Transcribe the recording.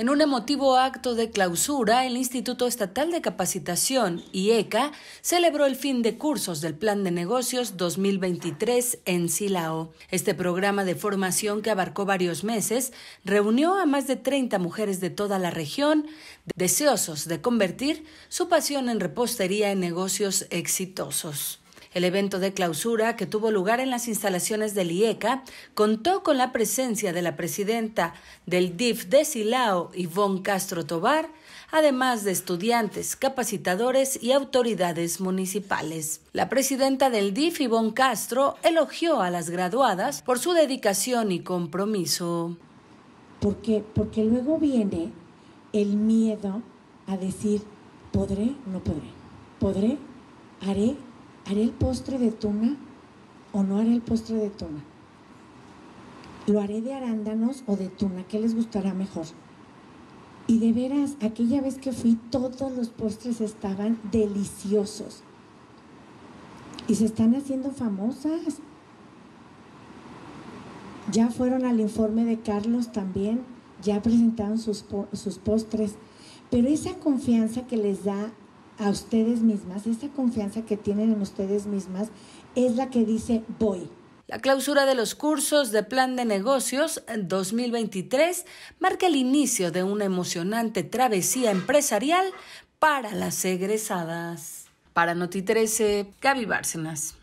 En un emotivo acto de clausura, el Instituto Estatal de Capacitación, IECA, celebró el fin de cursos del Plan de Negocios 2023 en Silao. Este programa de formación que abarcó varios meses reunió a más de 30 mujeres de toda la región, deseosos de convertir su pasión en repostería en negocios exitosos. El evento de clausura, que tuvo lugar en las instalaciones del IECA, contó con la presencia de la presidenta del DIF de Silao, Ivonne Castro Tobar, además de estudiantes, capacitadores y autoridades municipales. La presidenta del DIF, Ivonne Castro, elogió a las graduadas por su dedicación y compromiso. Porque, porque luego viene el miedo a decir, ¿podré? No podré. ¿Podré? ¿Haré? ¿Haré el postre de tuna o no haré el postre de tuna? ¿Lo haré de arándanos o de tuna? ¿Qué les gustará mejor? Y de veras, aquella vez que fui, todos los postres estaban deliciosos. Y se están haciendo famosas. Ya fueron al informe de Carlos también, ya presentaron sus, sus postres. Pero esa confianza que les da a ustedes mismas, esa confianza que tienen en ustedes mismas, es la que dice voy. La clausura de los cursos de Plan de Negocios 2023 marca el inicio de una emocionante travesía empresarial para las egresadas. Para Noti 13, Gaby Bárcenas.